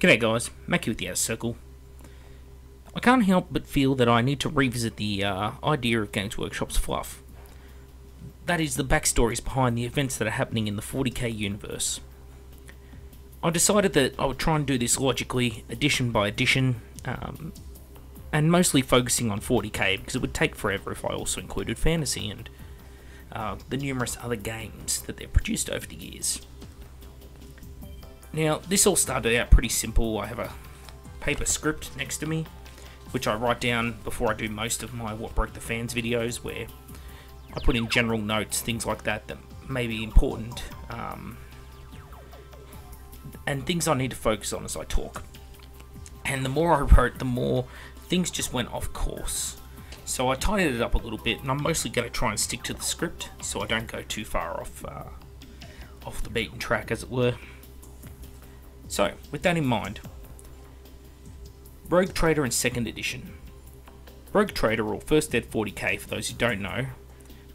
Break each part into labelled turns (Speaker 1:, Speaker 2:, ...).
Speaker 1: G'day guys, Mackie with the Outer Circle. I can't help but feel that I need to revisit the uh, idea of Games Workshop's fluff. That is, the backstories behind the events that are happening in the 40k universe. I decided that I would try and do this logically, edition by edition, um, and mostly focusing on 40k because it would take forever if I also included fantasy and uh, the numerous other games that they've produced over the years. Now, this all started out pretty simple. I have a paper script next to me, which I write down before I do most of my What Broke the Fans videos, where I put in general notes, things like that, that may be important, um, and things I need to focus on as I talk. And the more I wrote, the more things just went off course. So I tidied it up a little bit, and I'm mostly going to try and stick to the script, so I don't go too far off uh, off the beaten track, as it were. So, with that in mind, Rogue Trader in 2nd edition. Rogue Trader, or First Ed 40k for those who don't know,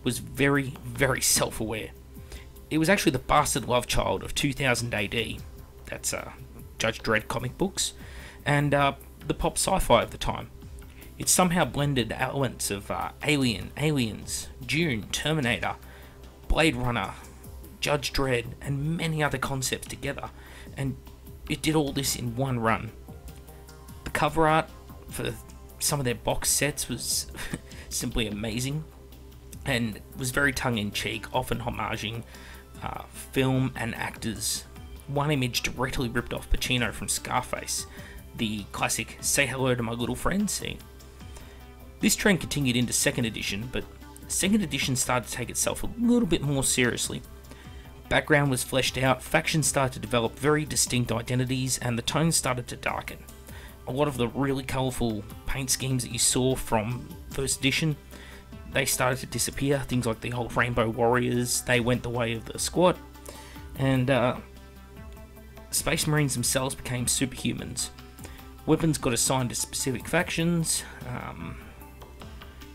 Speaker 1: was very, very self aware. It was actually the bastard love child of 2000 AD. That's uh, Judge Dredd comic books, and uh, the pop sci fi of the time. It somehow blended elements of uh, Alien, Aliens, Dune, Terminator, Blade Runner, Judge Dredd, and many other concepts together, and it did all this in one run. The cover art for some of their box sets was simply amazing and was very tongue in cheek, often homaging uh, film and actors. One image directly ripped off Pacino from Scarface, the classic say hello to my little friend scene. This trend continued into second edition, but second edition started to take itself a little bit more seriously background was fleshed out, factions started to develop very distinct identities, and the tone started to darken. A lot of the really colourful paint schemes that you saw from first edition, they started to disappear. Things like the old Rainbow Warriors, they went the way of the Squats, and uh, Space Marines themselves became superhumans. Weapons got assigned to specific factions um,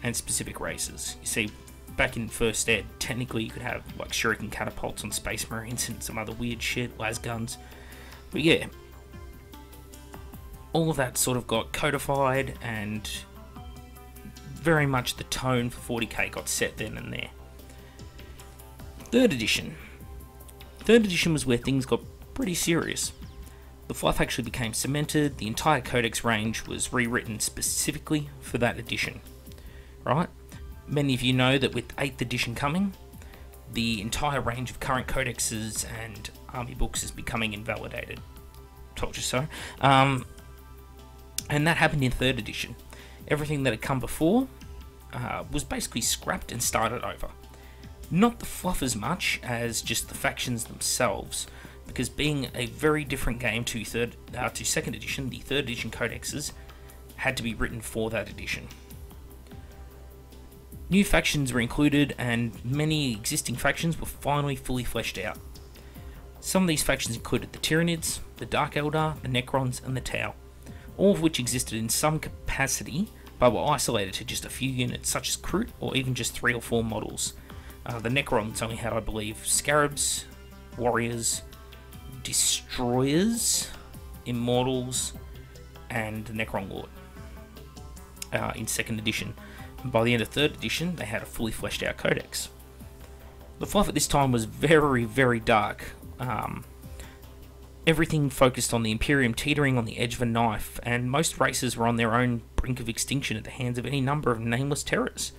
Speaker 1: and specific races. You see, back in first ed, technically you could have like shuriken catapults on space marines and some other weird shit, las guns. But yeah, all of that sort of got codified and very much the tone for 40k got set then and there. Third edition. Third edition was where things got pretty serious. The fluff actually became cemented, the entire codex range was rewritten specifically for that edition. Right? Many of you know that with 8th edition coming, the entire range of current codexes and army books is becoming invalidated. Told you so. Um, and that happened in 3rd edition. Everything that had come before uh, was basically scrapped and started over. Not the fluff as much as just the factions themselves, because being a very different game to third uh, to second edition, the third edition codexes had to be written for that edition. New factions were included, and many existing factions were finally fully fleshed out. Some of these factions included the Tyranids, the Dark Eldar, the Necrons, and the Tau, all of which existed in some capacity but were isolated to just a few units, such as Kroot or even just three or four models. Uh, the Necrons only had, I believe, Scarabs, Warriors, Destroyers, Immortals, and the Necron Lord uh, in second edition. And by the end of third edition, they had a fully fleshed out codex. The fluff at this time was very, very dark. Um, everything focused on the Imperium teetering on the edge of a knife, and most races were on their own brink of extinction at the hands of any number of nameless terrors.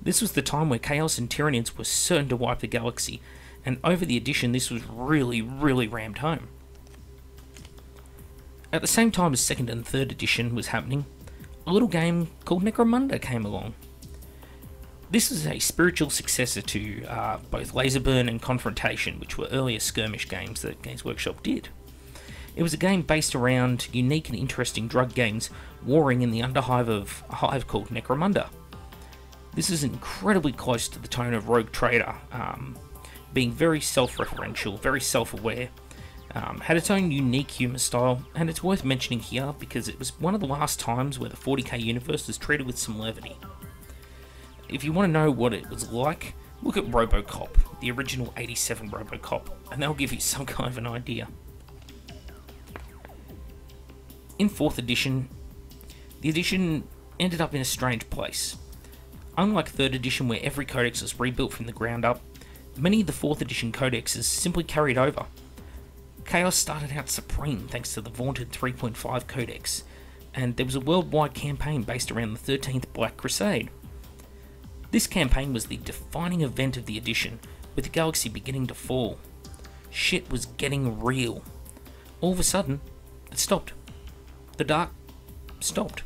Speaker 1: This was the time where Chaos and Tyranids were certain to wipe the galaxy, and over the edition, this was really, really rammed home. At the same time as second and third edition was happening, a little game called Necromunda came along. This is a spiritual successor to uh, both Laserburn and Confrontation, which were earlier skirmish games that Games Workshop did. It was a game based around unique and interesting drug gangs warring in the underhive of a hive called Necromunda. This is incredibly close to the tone of Rogue Trader, um, being very self referential, very self aware, um, had its own unique humour style, and it's worth mentioning here because it was one of the last times where the 40k universe was treated with some levity. If you want to know what it was like, look at Robocop, the original 87 Robocop, and that'll give you some kind of an idea. in 4th edition, the edition ended up in a strange place. Unlike 3rd edition, where every codex was rebuilt from the ground up, many of the 4th edition codexes simply carried over. Chaos started out supreme thanks to the vaunted 3.5 codex, and there was a worldwide campaign based around the 13th Black Crusade. This campaign was the defining event of the edition, with the galaxy beginning to fall. Shit was getting real. All of a sudden, it stopped. The dark stopped.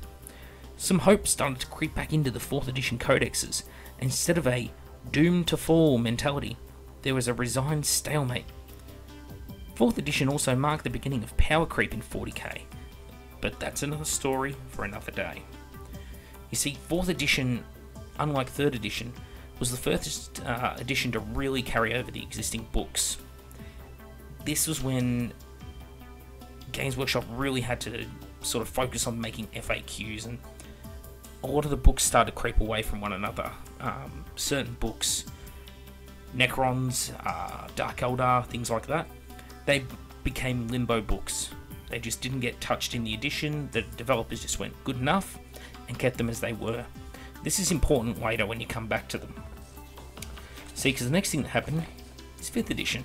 Speaker 1: Some hope started to creep back into the 4th edition codexes. Instead of a doomed to fall mentality, there was a resigned stalemate. 4th edition also marked the beginning of power creep in 40k, but that's another story for another day. You see, 4th edition, unlike 3rd edition, was the first uh, edition to really carry over the existing books. This was when Games Workshop really had to sort of focus on making FAQs, and a lot of the books started to creep away from one another. Um, certain books, Necrons, uh, Dark Eldar, things like that, they became limbo books. They just didn't get touched in the edition. The developers just went good enough and kept them as they were. This is important later when you come back to them. See, because the next thing that happened is 5th edition.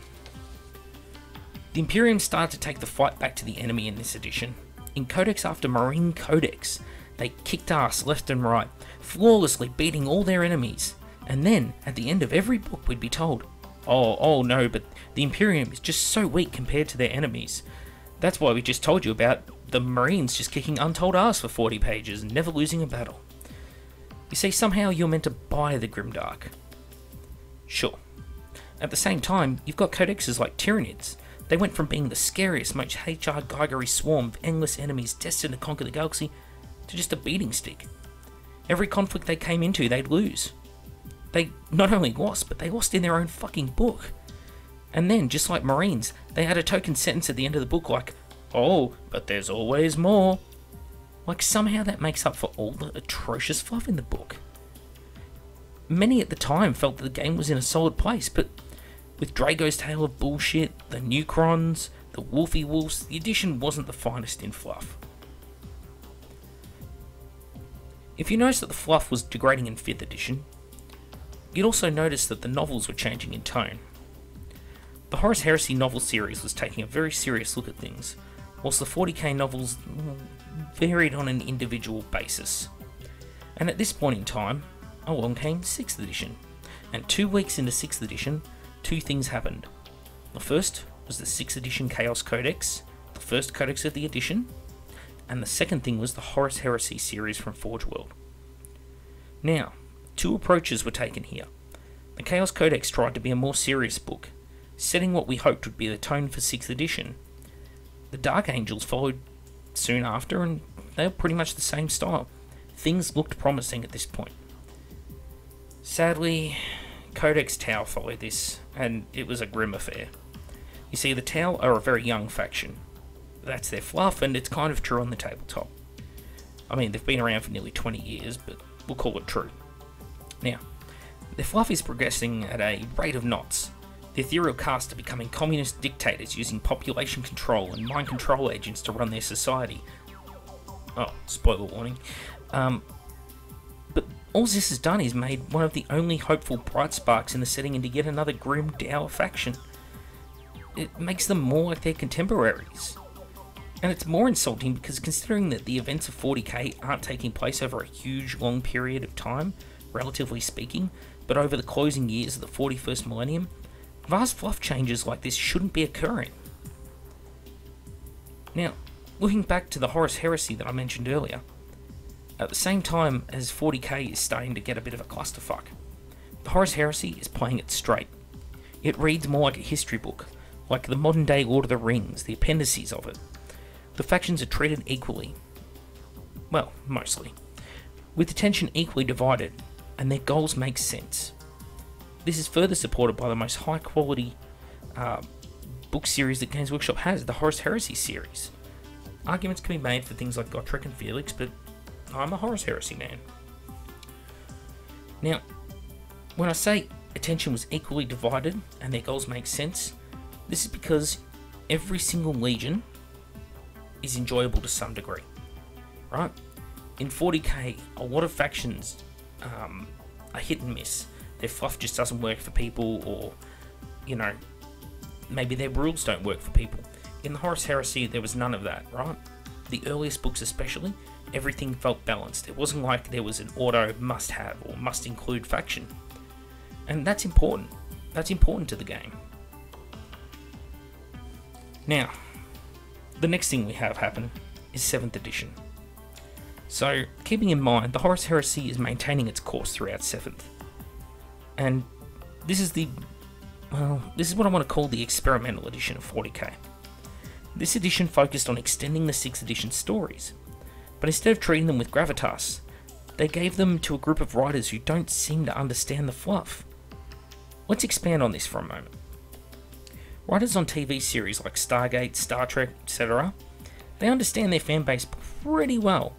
Speaker 1: The Imperium started to take the fight back to the enemy in this edition. In codex after Marine codex, they kicked ass left and right, flawlessly beating all their enemies. And then, at the end of every book, we'd be told, Oh, oh no, but the Imperium is just so weak compared to their enemies. That's why we just told you about the Marines just kicking untold ass for 40 pages and never losing a battle. You see, somehow you're meant to buy the Grimdark. Sure. At the same time, you've got codexes like Tyranids. They went from being the scariest, most HR Gigery swarm of endless enemies destined to conquer the galaxy to just a beating stick. Every conflict they came into, they'd lose. They not only lost, but they lost in their own fucking book. And then, just like Marines, they had a token sentence at the end of the book like, Oh, but there's always more. Like somehow that makes up for all the atrocious fluff in the book. Many at the time felt that the game was in a solid place, but with Draigo's tale of bullshit, the Necrons, the Wolfy Wolves, the edition wasn't the finest in fluff. If you notice that the fluff was degrading in 5th edition, you'd also notice that the novels were changing in tone. The Horus Heresy novel series was taking a very serious look at things, whilst the 40k novels mm, varied on an individual basis. And at this point in time, oh, along came 6th edition. And two weeks into 6th edition, two things happened. The first was the 6th edition Chaos Codex, the first codex of the edition, and the second thing was the Horus Heresy series from Forge World. Now, two approaches were taken here. The Chaos Codex tried to be a more serious book, setting what we hoped would be the tone for 6th edition. The Dark Angels followed soon after, and they were pretty much the same style. Things looked promising at this point. Sadly, Codex Tau followed this, and it was a grim affair. You see, the Tau are a very young faction. That's their fluff, and it's kind of true on the tabletop. I mean, they've been around for nearly 20 years, but we'll call it true. Now, the fluff is progressing at a rate of knots. The ethereal caste are becoming communist dictators using population control and mind control agents to run their society. Oh, spoiler warning. Um, but all this has done is made one of the only hopeful bright sparks in the setting into yet another grim dour faction. It makes them more like their contemporaries. And it's more insulting because considering that the events of 40k aren't taking place over a huge long period of time, relatively speaking, but over the closing years of the 41st millennium, vast fluff changes like this shouldn't be occurring. Now, looking back to the Horus Heresy that I mentioned earlier, at the same time as 40k is starting to get a bit of a clusterfuck, the Horus Heresy is playing it straight. It reads more like a history book, like the modern day Lord of the Rings, the appendices of it. The factions are treated equally. Well, mostly. With attention equally divided, and their goals make sense. This is further supported by the most high quality uh, book series that Games Workshop has, the Horus Heresy series. Arguments can be made for things like Gotrek and Felix, but I'm a Horus Heresy man. Now, when I say attention was equally divided and their goals make sense, this is because every single legion is enjoyable to some degree, right? In 40k, a lot of factions um, are hit and miss. Their fluff just doesn't work for people, or you know, maybe their rules don't work for people. In the Horus Heresy, there was none of that, right? The earliest books, especially, everything felt balanced. It wasn't like there was an auto must have or must include faction. And that's important. That's important to the game. Now, the next thing we have happen is 7th edition. So, keeping in mind, the Horus Heresy is maintaining its course throughout 7th. And this is the, well, this is what I want to call the experimental edition of 40k. This edition focused on extending the 6th edition stories, but instead of treating them with gravitas, they gave them to a group of writers who don't seem to understand the fluff. Let's expand on this for a moment. Writers on TV series like Stargate, Star Trek, etc., they understand their fan base pretty well.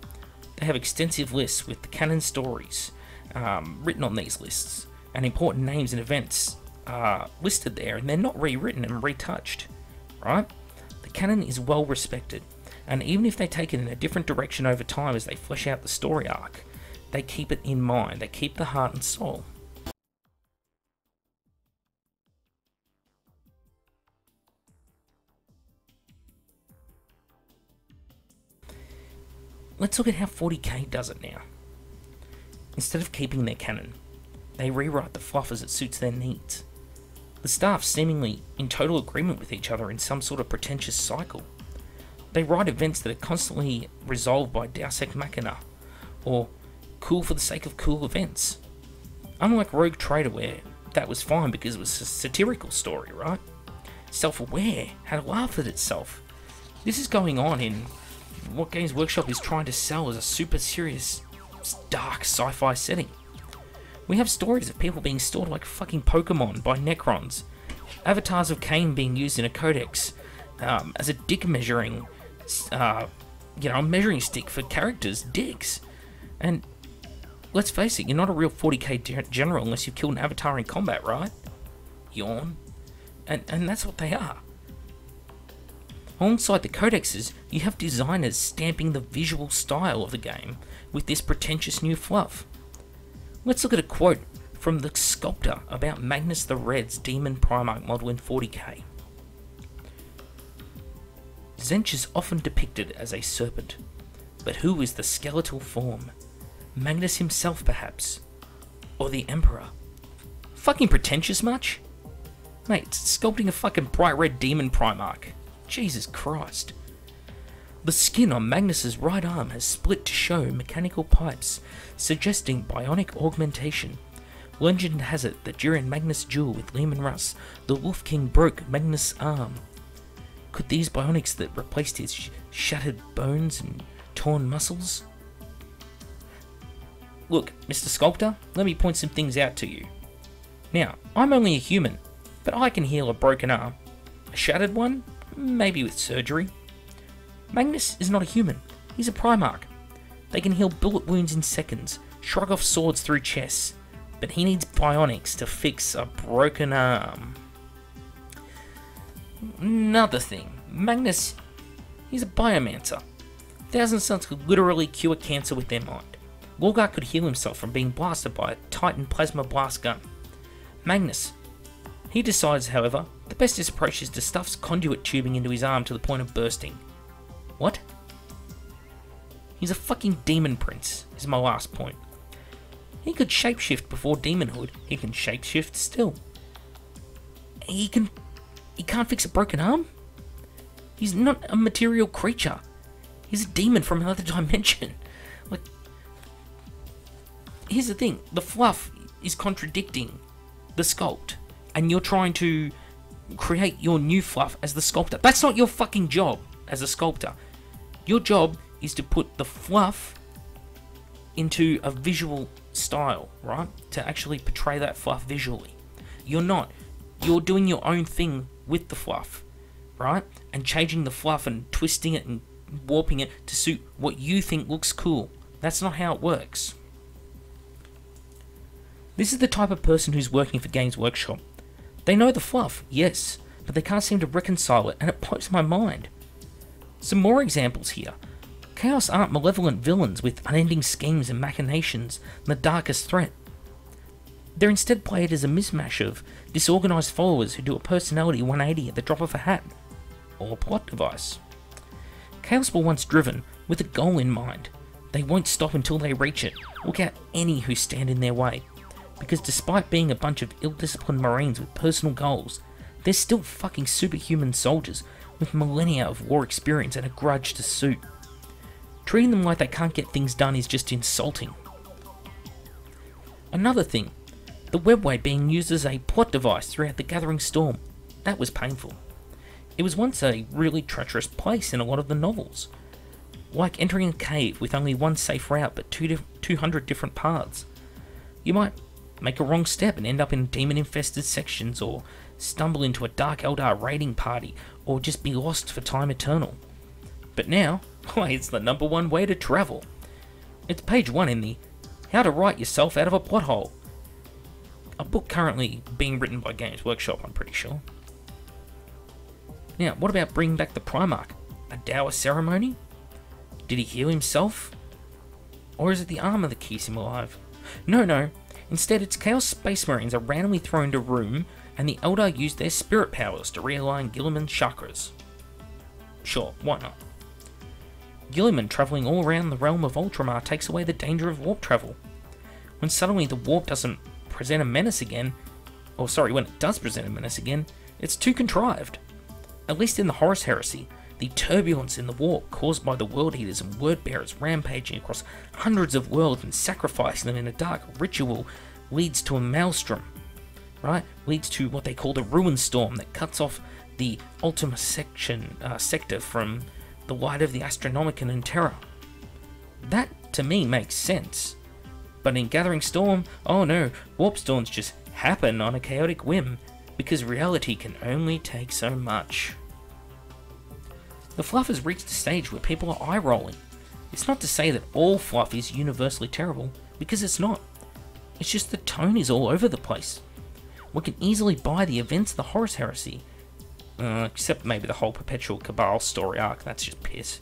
Speaker 1: They have extensive lists with the canon stories um, written on these lists, and important names and events are listed there, and they're not rewritten and retouched, right? The canon is well respected, and even if they take it in a different direction over time as they flesh out the story arc, they keep it in mind, they keep the heart and soul. Let's look at how 40k does it now. Instead of keeping their canon, they rewrite the fluff as it suits their needs. The staff seemingly in total agreement with each other in some sort of pretentious cycle. They write events that are constantly resolved by Deus Ex Machina, or cool for the sake of cool events. Unlike Rogue Trader, where that was fine because it was a satirical story, right? Self aware, had a laugh at itself. This is going on in what Games Workshop is trying to sell is a super serious, dark sci fi setting. We have stories of people being stored like fucking Pokemon by Necrons, avatars of Khaine being used in a codex um, as a dick measuring, uh, you know, measuring stick for characters' dicks. And let's face it, you're not a real 40k general unless you've killed an avatar in combat, right? Yawn. And, and that's what they are. Alongside the codexes, you have designers stamping the visual style of the game with this pretentious new fluff. Let's look at a quote from the sculptor about Magnus the Red's Demon Primarch model in 40k. Tzeentch is often depicted as a serpent, but who is the skeletal form? Magnus himself, perhaps? Or the Emperor? Fucking pretentious much? Mate, sculpting a fucking bright red demon Primarch. Jesus Christ. The skin on Magnus's right arm has split to show mechanical pipes, suggesting bionic augmentation. Legend has it that during Magnus' duel with Leman Russ, the Wolf King broke Magnus' arm. Could these bionics that replaced his sh- shattered bones and torn muscles? Look, Mr. Sculptor, let me point some things out to you. Now, I'm only a human, but I can heal a broken arm. A shattered one? Maybe with surgery. Magnus is not a human, he's a Primarch. They can heal bullet wounds in seconds, shrug off swords through chests, but he needs bionics to fix a broken arm. Another thing, Magnus, he's a biomancer. Thousand Sons could literally cure cancer with their mind. Lorgar could heal himself from being blasted by a Titan plasma blast gun. Magnus, he decides, however, the bestest approach is to stuff conduit tubing into his arm to the point of bursting. What? He's a fucking demon prince, is my last point. He could shapeshift before demonhood, he can shapeshift still. He can. He can't fix a broken arm? He's not a material creature. He's a demon from another dimension. Like. Here's the thing the fluff is contradicting the sculpt and you're trying to create your new fluff as the sculptor. That's not your fucking job as a sculptor. Your job is to put the fluff into a visual style, right? To actually portray that fluff visually. You're not. You're doing your own thing with the fluff, right? And changing the fluff and twisting it and warping it to suit what you think looks cool. That's not how it works. This is the type of person who's working for Games Workshop. They know the fluff, yes, but they can't seem to reconcile it, and it blows my mind. Some more examples here. Chaos aren't malevolent villains with unending schemes and machinations and the darkest threat. They're instead played as a mismatch of disorganized followers who do a personality 180 at the drop of a hat, or a plot device. Chaos were once driven with a goal in mind. They won't stop until they reach it. Look out any who stand in their way. Because despite being a bunch of ill-disciplined marines with personal goals, they're still fucking superhuman soldiers with millennia of war experience and a grudge to suit. Treating them like they can't get things done is just insulting. Another thing, the webway being used as a plot device throughout the Gathering Storm. That was painful. It was once a really treacherous place in a lot of the novels. Like entering a cave with only one safe route but two 200 different paths. You might make a wrong step and end up in demon infested sections, or stumble into a Dark Eldar raiding party, or just be lost for time eternal. But now, why, it's the number one way to travel. It's page one in the How to Write Yourself Out of a Plot Hole. A book currently being written by Games Workshop, I'm pretty sure. Now, what about bringing back the Primarch? A dower ceremony? Did he heal himself? Or is it the armor that keeps him alive? No, no. Instead, it's Chaos Space Marines are randomly thrown into room, and the Eldar use their spirit powers to realign Guilliman's chakras. Sure, why not? Guilliman travelling all around the realm of Ultramar takes away the danger of warp travel. When suddenly the warp doesn't present a menace again, or sorry, when it does present a menace again, it's too contrived. At least in the Horus Heresy, the turbulence in the warp caused by the world eaters and word bearers rampaging across hundreds of worlds and sacrificing them in a dark ritual leads to a maelstrom, right? Leads to what they call the ruin storm that cuts off the Ultima section uh, sector from the light of the Astronomicon and Terra. That to me makes sense. But in Gathering Storm, oh no, warp storms just happen on a chaotic whim because reality can only take so much. The fluff has reached a stage where people are eye rolling. It's not to say that all fluff is universally terrible, because it's not. It's just the tone is all over the place. We can easily buy the events of the Horus Heresy, uh, except maybe the whole Perpetual Cabal story arc, that's just piss.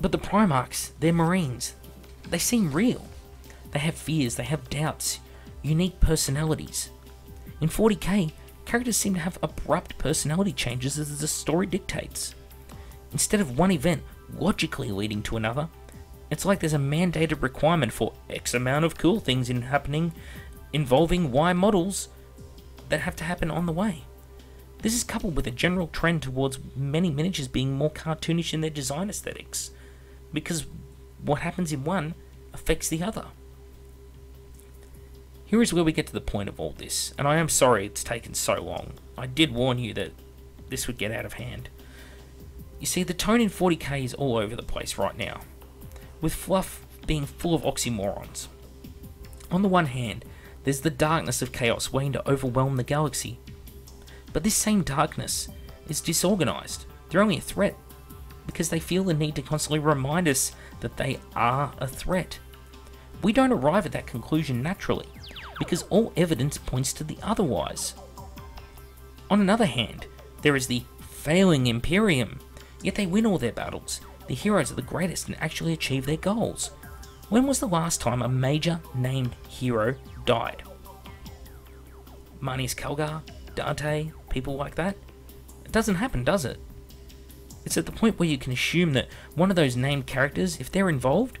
Speaker 1: But the Primarchs, they're Marines. They seem real. They have fears, they have doubts, unique personalities. In 40k, characters seem to have abrupt personality changes as the story dictates. Instead of one event logically leading to another, it's like there's a mandated requirement for X amount of cool things in happening involving Y models that have to happen on the way. This is coupled with a general trend towards many miniatures being more cartoonish in their design aesthetics, because what happens in one affects the other. Here is where we get to the point of all this, and I am sorry it's taken so long. I did warn you that this would get out of hand. You see, the tone in 40k is all over the place right now, with fluff being full of oxymorons. On the one hand, there's the darkness of chaos waiting to overwhelm the galaxy. But this same darkness is disorganized. They're only a threat because they feel the need to constantly remind us that they are a threat. We don't arrive at that conclusion naturally because all evidence points to the otherwise. On another hand, there is the failing Imperium, Yet they win all their battles. The heroes are the greatest and actually achieve their goals. When was the last time a major named hero died? Marneus Calgar, Dante, people like that? It doesn't happen, does it? It's at the point where you can assume that one of those named characters, if they're involved,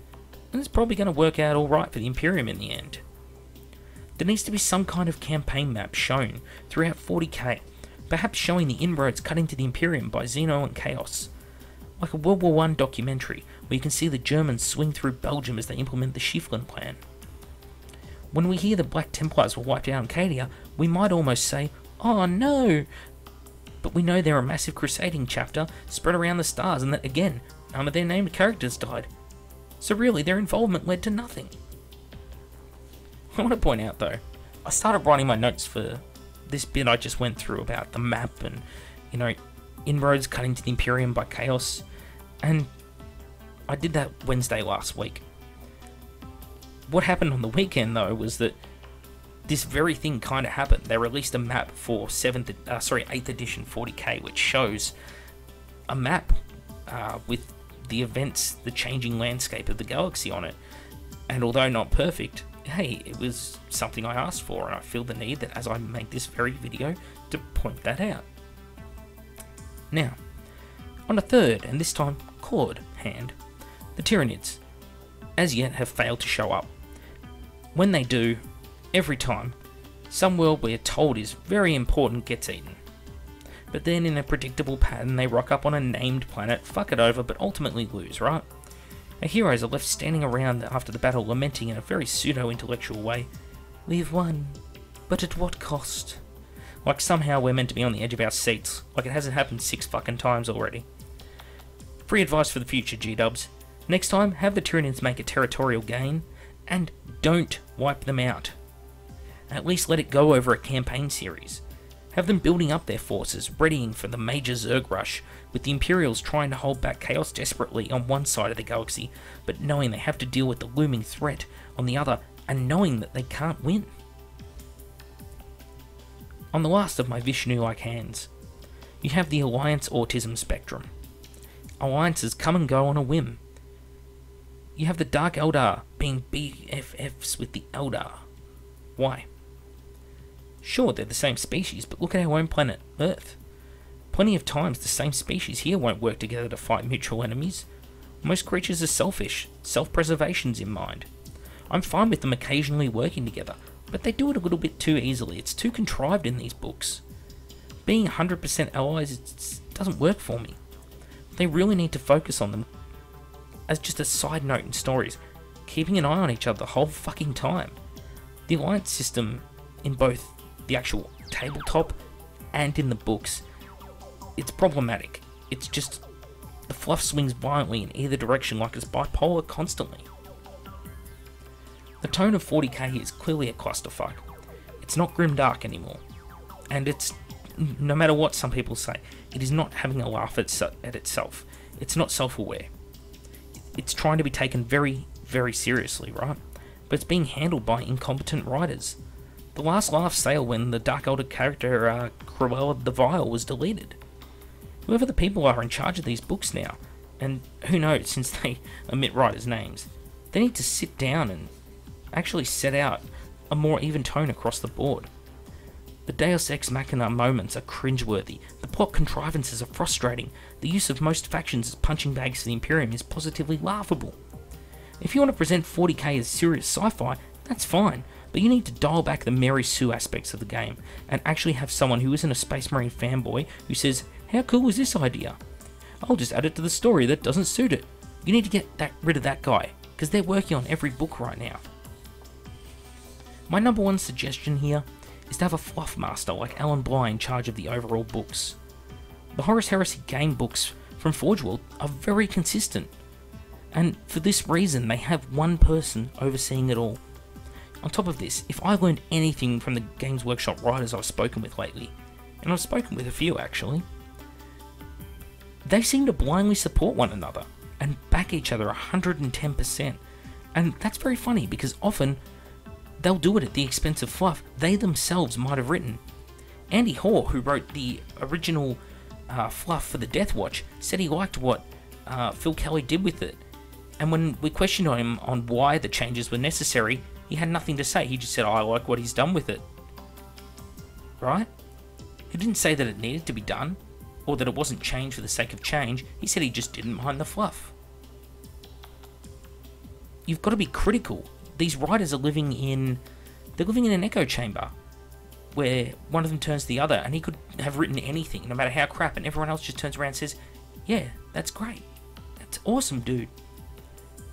Speaker 1: then it's probably going to work out alright for the Imperium in the end. There needs to be some kind of campaign map shown throughout 40k perhaps showing the inroads cut into the Imperium by Xeno and Chaos. Like a World War I documentary, where you can see the Germans swing through Belgium as they implement the Schlieffen plan. When we hear the Black Templars were wiped out in Cadia, we might almost say, oh no! But we know they're a massive crusading chapter spread around the stars and that, again, none of their named characters died. So really, their involvement led to nothing. I want to point out though, I started writing my notes for this bit I just went through about the map and, you know, inroads cut into the Imperium by Chaos, and I did that Wednesday last week. What happened on the weekend though was that this very thing kind of happened. They released a map for seventh, uh, sorry, eighth edition 40k, which shows a map uh, with the events, the changing landscape of the galaxy on it. And although not perfect, hey, it was something I asked for, and I feel the need that as I make this very video to point that out. Now, on a third, and this time chord hand, the Tyranids, as yet have failed to show up. When they do, every time, some world we're told is very important gets eaten. But then, in a predictable pattern, they rock up on a named planet, fuck it over, but ultimately lose, right? Our heroes are left standing around after the battle, lamenting in a very pseudo intellectual way We've won, but at what cost? Like somehow we're meant to be on the edge of our seats, like it hasn't happened six fucking times already. Free advice for the future, G Dubs. Next time, have the Tyranids make a territorial gain, and don't wipe them out. At least let it go over a campaign series. Have them building up their forces, readying for the major Zerg rush, with the Imperials trying to hold back Chaos desperately on one side of the galaxy, but knowing they have to deal with the looming threat on the other, and knowing that they can't win. On the last of my Vishnu like hands, you have the Alliance Autism Spectrum. Alliances come and go on a whim. You have the Dark Eldar being BFFs with the Eldar. Why? Sure, they're the same species, but look at our own planet, Earth. Plenty of times the same species here won't work together to fight mutual enemies. Most creatures are selfish, self preservation's in mind. I'm fine with them occasionally working together, but they do it a little bit too easily. It's too contrived in these books. Being 100% allies doesn't work for me. They really need to focus on them as just a side note in stories, keeping an eye on each other the whole fucking time. The alliance system in both the actual tabletop and in the books, it's problematic. It's just the fluff swings violently in either direction like it's bipolar constantly. The tone of 40k is clearly a clusterfuck. It's not grimdark anymore. And it's, no matter what some people say, it is not having a laugh at, at itself. It's not self aware. It's trying to be taken very, very seriously, right? But it's being handled by incompetent writers. The last laugh sailed when the Dark Eldar character uh, Kruella the Vile was deleted. Whoever the people are in charge of these books now, and who knows since they omit writers' names, they need to sit down and actually set out a more even tone across the board. The Deus Ex Machina moments are cringeworthy, the plot contrivances are frustrating, the use of most factions as punching bags for the Imperium is positively laughable. If you want to present 40k as serious sci fi, that's fine, but you need to dial back the Mary Sue aspects of the game and actually have someone who isn't a Space Marine fanboy who says, How cool is this idea? I'll just add it to the story that doesn't suit it. You need to get that, rid of that guy, because they're working on every book right now. My number one suggestion here is to have a fluff master like Alan Bligh in charge of the overall books. The Horus Heresy game books from Forge World are very consistent, and for this reason, they have one person overseeing it all. On top of this, if I learned anything from the Games Workshop writers I've spoken with lately, and I've spoken with a few actually, they seem to blindly support one another and back each other 110%. And that's very funny because often they'll do it at the expense of fluff they themselves might have written. Andy Hoare, who wrote the original uh, fluff for the Death Watch, said he liked what uh, Phil Kelly did with it. And when we questioned him on why the changes were necessary, he had nothing to say. He just said, I like what he's done with it. Right? He didn't say that it needed to be done, or that it wasn't changed for the sake of change. He said he just didn't mind the fluff. You've got to be critical these writers are living in they're living in an echo chamber where one of them turns the other and he could have written anything no matter how crap and everyone else just turns around and says yeah that's great that's awesome dude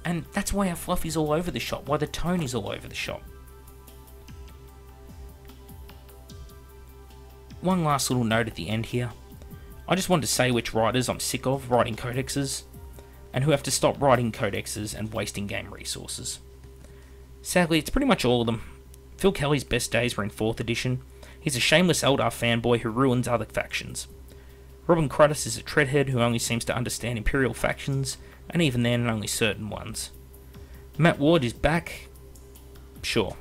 Speaker 1: and that's why our fluff is all over the shop why the tone is all over the shop one last little note at the end here i just wanted to say which writers i'm sick of writing codexes and who have to stop writing codexes and wasting game resources Sadly, it's pretty much all of them. Phil Kelly's best days were in 4th edition. He's a shameless Eldar fanboy who ruins other factions. Robin Cruddas is a treadhead who only seems to understand Imperial factions, and even then, only certain ones. Matt Ward is back. Sure.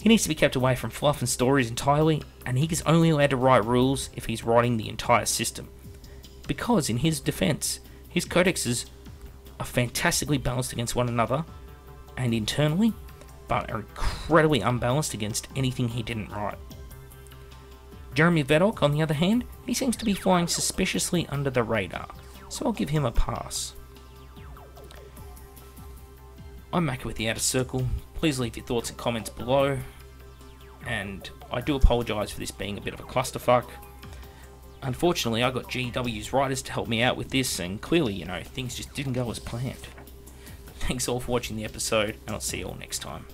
Speaker 1: He needs to be kept away from fluff and stories entirely, and he is only allowed to write rules if he's writing the entire system. Because, in his defense, His codexes are fantastically balanced against one another and internally, but are incredibly unbalanced against anything he didn't write. Jeremy Vetock, on the other hand, he seems to be flying suspiciously under the radar, so I'll give him a pass. I'm Macca with the Outer Circle. Please leave your thoughts and comments below. And I do apologise for this being a bit of a clusterfuck. Unfortunately, I got GW's writers to help me out with this, and clearly, you know, things just didn't go as planned. Thanks all for watching the episode, and I'll see you all next time.